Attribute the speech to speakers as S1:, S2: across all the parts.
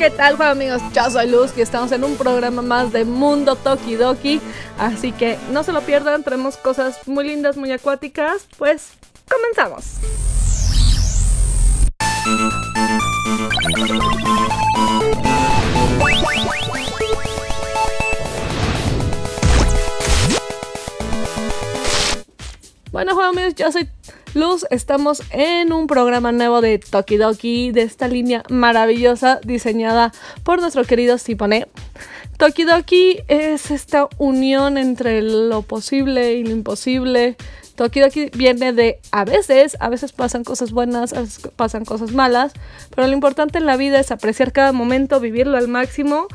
S1: ¿qué tal, bueno, amigos? Yo soy Luz y estamos en un programa más de Mundo Tokidoki. Así que no se lo pierdan, tenemos cosas muy lindas, muy acuáticas. Pues comenzamos. Bueno, juego amigos, yo soy Luz. Estamos en un programa nuevo de Tokidoki, de esta línea maravillosa diseñada por nuestro querido Sipone. Tokidoki es esta unión entre lo posible y lo imposible. Tokidoki viene de a veces, a veces pasan cosas buenas, a veces pasan cosas malas, pero lo importante en la vida es apreciar cada momento, vivirlo al máximo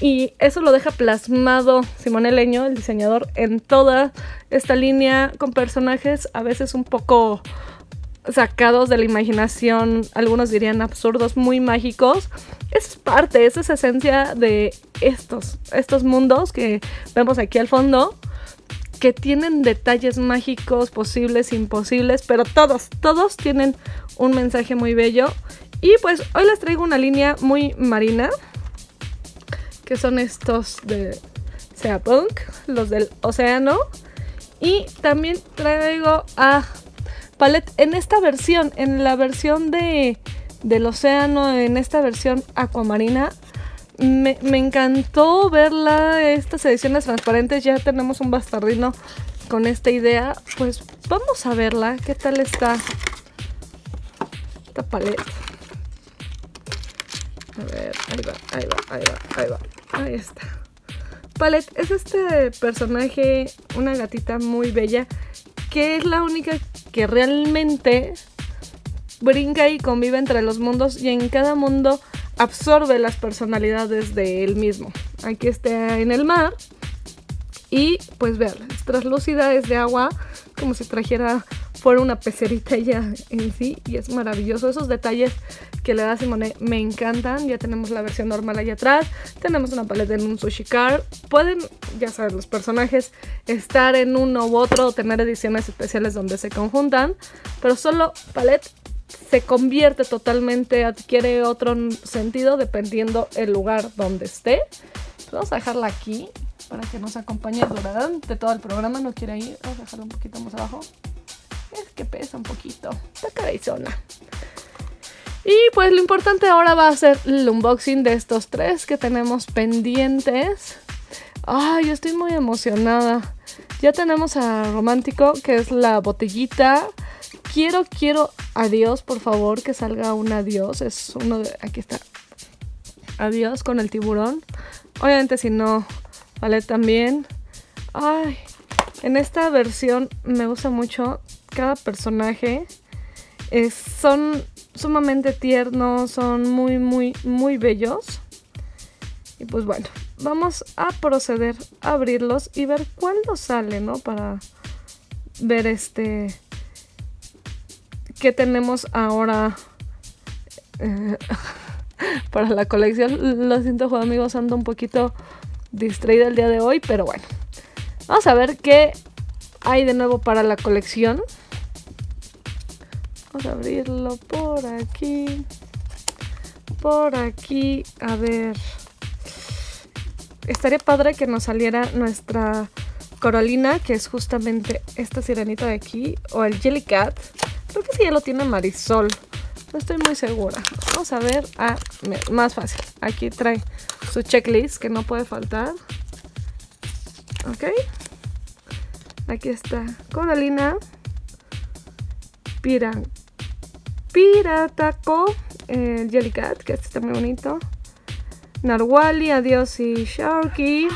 S1: y eso lo deja plasmado Simone Leño, el diseñador, en toda esta línea con personajes a veces un poco sacados de la imaginación, algunos dirían absurdos, muy mágicos. Es parte, esa es esencia de estos, estos mundos que vemos aquí al fondo, que tienen detalles mágicos, posibles, imposibles, pero todos, todos tienen un mensaje muy bello. Y pues hoy les traigo una línea muy marina, que son estos de Sea Punk, los del océano. Y también traigo a Palette en esta versión, en la versión de, del océano, en esta versión acuamarina. Me, encantó verla, estas ediciones transparentes. Ya tenemos un bastardino con esta idea. Pues vamos a verla. ¿Qué tal está esta paleta? A ver, ahí va, ahí va, ahí va, ahí va. Ahí está. Palette es este personaje, una gatita muy bella, que es la única que realmente brinca y convive entre los mundos y en cada mundo absorbe las personalidades de él mismo. Aquí está en el mar y pues vean, es traslúcida, es de agua, como si trajera fuera una pecerita ya en sí y es maravilloso. Esos detalles que le da Simone me encantan. Ya tenemos la versión normal allá atrás. Tenemos una paleta en un sushi car. Pueden, ya saben, los personajes estar en uno u otro o tener ediciones especiales donde se conjuntan. Pero solo palette se convierte totalmente, adquiere otro sentido dependiendo el lugar donde esté. Vamos a dejarla aquí para que nos acompañe durante todo el programa. No quiere ir. Vamos a dejarla un poquito más abajo. Es que pesa un poquito. Está cabezona. Y pues lo importante ahora va a ser el unboxing de estos tres que tenemos pendientes. Ay, yo estoy muy emocionada. Ya tenemos a Romántico, que es la botellita. Quiero, quiero adiós, por favor, que salga un adiós. Es uno de. Aquí está. Adiós con el tiburón. Obviamente, si no, vale también. Ay, en esta versión me gusta mucho cada personaje. son sumamente tiernos, son muy, muy, muy bellos. Y pues bueno, vamos a proceder a abrirlos y ver cuándo sale, ¿no? Para ver este... ¿Qué tenemos ahora eh, para la colección? Lo siento, amigos, ando un poquito distraída el día de hoy, pero bueno. Vamos a ver qué hay de nuevo para la colección. Vamos a abrirlo por aquí. Por aquí. A ver. Estaría padre que nos saliera nuestra Coralina, que es justamente esta sirenita de aquí. O el Jellycat. Creo que sí ya lo tiene Marisol. No estoy muy segura. Vamos a ver. Ah, más fácil. Aquí trae su checklist que no puede faltar. Ok. Aquí está. Coralina. Piran Pirataco, el Jellycat, que este está muy bonito. Narwali, Adiós y Sharky.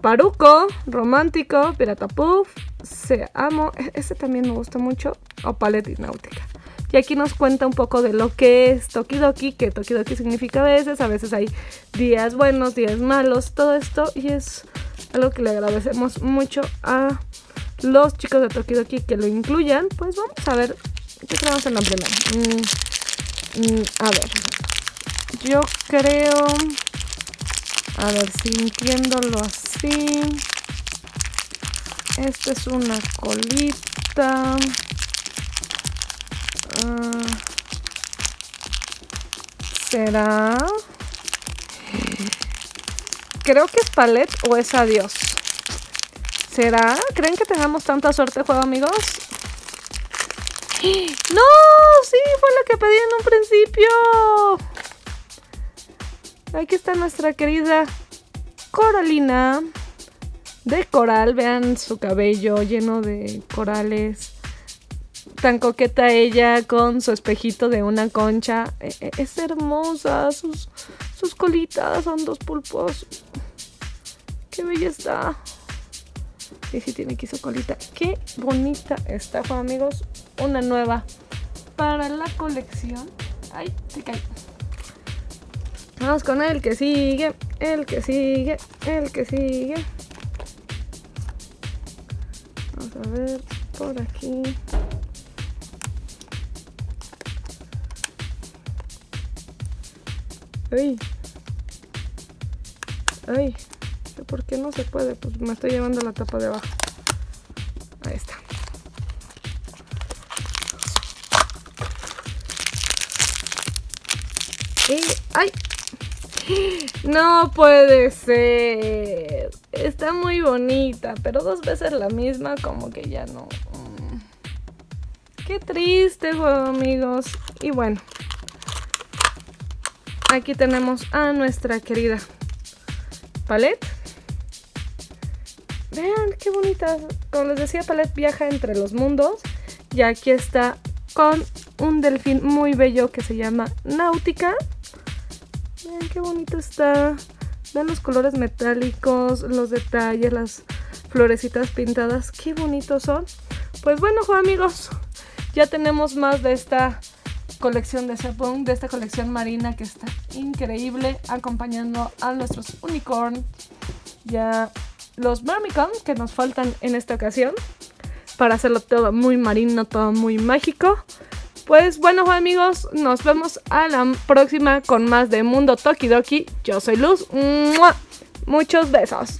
S1: Paruco, Romántico, Pirata Puff, Se Amo, este también me gusta mucho. O Palette Náutica. Y aquí nos cuenta un poco de lo que es Tokidoki, que Tokidoki significa a veces, a veces hay días buenos, días malos, todo esto. Y es algo que le agradecemos mucho a los chicos de Tokidoki que lo incluyan. Pues vamos a ver ¿Qué tenemos en la primera? Mm, mm, a ver. Yo creo... A ver, sintiéndolo así. Esta es una colita. Ah, ¿Será? creo que es Palette o es Adiós. ¿Será? ¿Creen que tengamos tanta suerte, juego amigos? ¡No! Sí, fue lo que pedí en un principio. Aquí está nuestra querida Coralina de coral. Vean su cabello lleno de corales. Tan coqueta ella con su espejito de una concha. E, e, es hermosa. Sus, sus colitas son dos pulpos. Qué bella está. Y si tiene aquí su colita. Qué bonita está, amigos. Una nueva para la colección. Ay, se cae. Vamos con el que sigue, el que sigue, el que sigue. A ver por aquí. Ay. Ay. ¿Por qué no se puede? Pues me estoy llevando la tapa de abajo. Ahí está. Y, ¡Ay! No puede ser. Está muy bonita, pero dos veces la misma, como que ya no. Mm. Qué triste juego, amigos. Y bueno, aquí tenemos a nuestra querida palette. Vean qué bonita. Como les decía, Palette viaja entre los mundos. Y aquí está con un delfín muy bello que se llama Náutica. Vean qué bonito está. Vean los colores metálicos, los detalles, las florecitas pintadas. Qué bonitos son. Pues bueno, amigos, ya tenemos más de esta colección de Sepun, de esta colección marina que está increíble, acompañando a nuestros unicorn. Ya los Mermicon que nos faltan en esta ocasión, para hacerlo todo muy marino, todo muy mágico. Pues bueno amigos, nos vemos a la próxima con más de Mundo Tokidoki. Yo soy Luz. Muchos besos.